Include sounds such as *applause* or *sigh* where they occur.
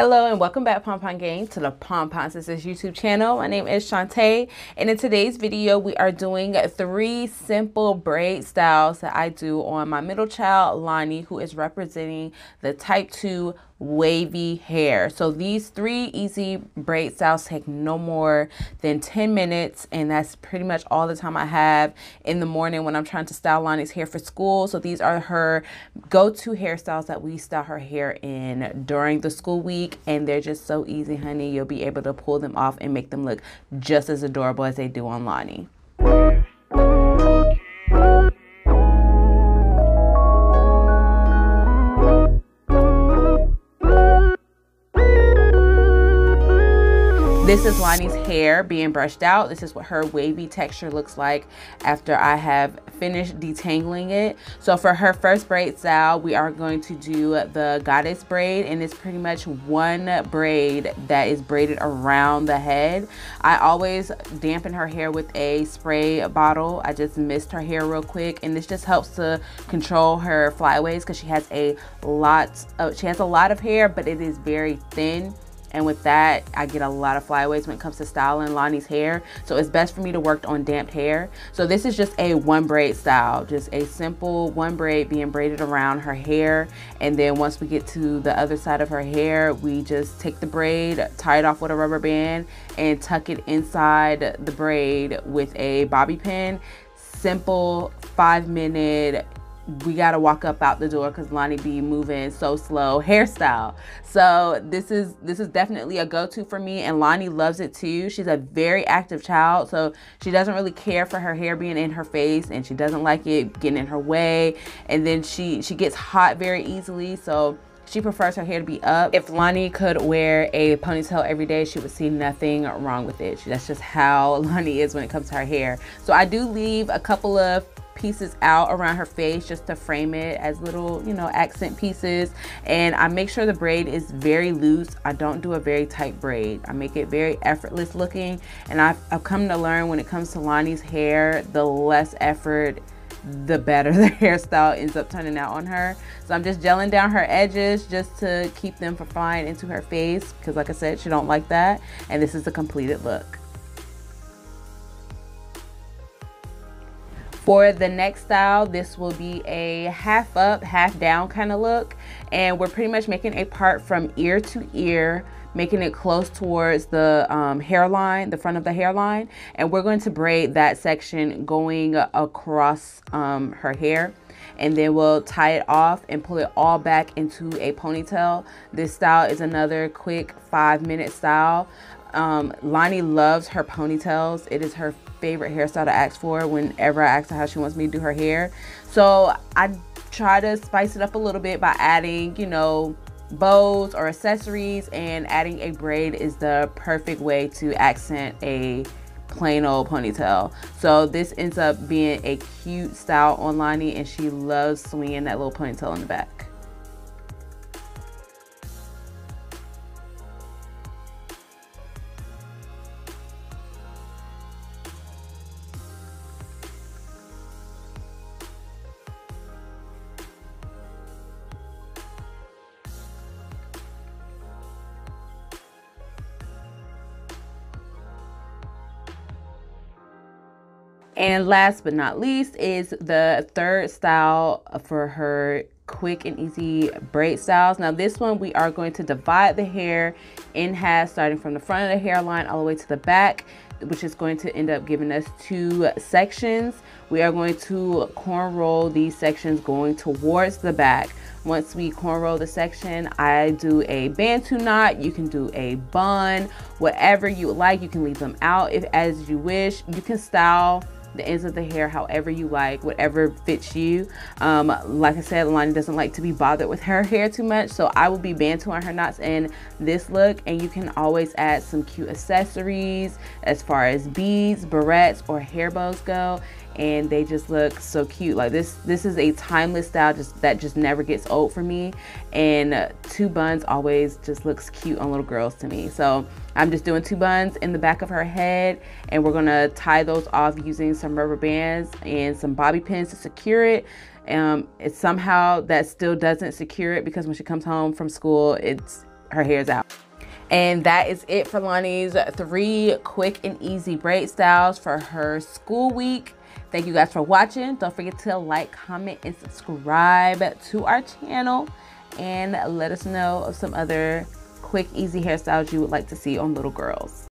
Hello and welcome back PonPon Gang to the PonPon Sisters YouTube channel. My name is Shantae and in today's video we are doing three simple braid styles that I do on my middle child Lani who is representing the type 2 wavy hair. So these three easy braid styles take no more than 10 minutes and that's pretty much all the time I have in the morning when I'm trying to style Lani's hair for school. So these are her go-to hairstyles that we style her hair in during the school week and they're just so easy, honey. You'll be able to pull them off and make them look just as adorable as they do on Lani. This is Lani's hair being brushed out. This is what her wavy texture looks like after I have finished detangling it. So for her first braid style, we are going to do the goddess braid and it's pretty much one braid that is braided around the head. I always dampen her hair with a spray bottle. I just mist her hair real quick and this just helps to control her flyaways because she has a lot of, she has a lot of hair, but it is very thin. And with that, I get a lot of flyaways when it comes to styling Lani's hair. So it's best for me to work on damped hair. So this is just a one braid style, just a simple one braid being braided around her hair. And then once we get to the other side of her hair, we just take the braid, tie it off with a rubber band and tuck it inside the braid with a bobby pin. Simple five minute we got to walk up out the door because Lani be moving so slow hairstyle. So this is this is definitely a go-to for me and Lani loves it too. She's a very active child so she doesn't really care for her hair being in her face and she doesn't like it getting in her way and then she she gets hot very easily so she prefers her hair to be up. If Lani could wear a ponytail every day, she would see nothing wrong with it. That's just how *laughs* Lani is when it comes to her hair. So I do leave a couple of pieces out around her face just to frame it as little, you know, accent pieces. And I make sure the braid is very loose. I don't do a very tight braid. I make it very effortless looking. And I've, I've come to learn when it comes to Lani's hair, the less effort the better *laughs* the hairstyle ends up turning out on her. So I'm just gelling down her edges just to keep them from flying into her face because like I said, she don't like that. And this is the completed look. For the next style, this will be a half up, half down kind of look. And we're pretty much making a part from ear to ear, making it close towards the um, hairline, the front of the hairline. And we're going to braid that section going across um, her hair and then we'll tie it off and pull it all back into a ponytail. This style is another quick five minute style. Um, Lani loves her ponytails. It is her favorite hairstyle to ask for whenever I ask her how she wants me to do her hair. So I try to spice it up a little bit by adding, you know, bows or accessories and adding a braid is the perfect way to accent a plain old ponytail. So this ends up being a cute style on Lani and she loves swinging that little ponytail in the back. And last but not least is the third style for her quick and easy braid styles. Now this one we are going to divide the hair in half starting from the front of the hairline all the way to the back which is going to end up giving us two sections. We are going to cornrow these sections going towards the back. Once we cornrow the section, I do a bantu knot. You can do a bun, whatever you like. You can leave them out if as you wish. You can style the ends of the hair however you like, whatever fits you. Um, like I said, Lani doesn't like to be bothered with her hair too much, so I will be bantuing her knots in this look, and you can always add some cute accessories as far as beads, barrettes, or hair bows go and they just look so cute like this this is a timeless style just that just never gets old for me and two buns always just looks cute on little girls to me so I'm just doing two buns in the back of her head and we're gonna tie those off using some rubber bands and some bobby pins to secure it um, it's somehow that still doesn't secure it because when she comes home from school it's her hair's out. And that is it for Lani's three quick and easy braid styles for her school week. Thank you guys for watching. Don't forget to like, comment, and subscribe to our channel. And let us know of some other quick, easy hairstyles you would like to see on little girls.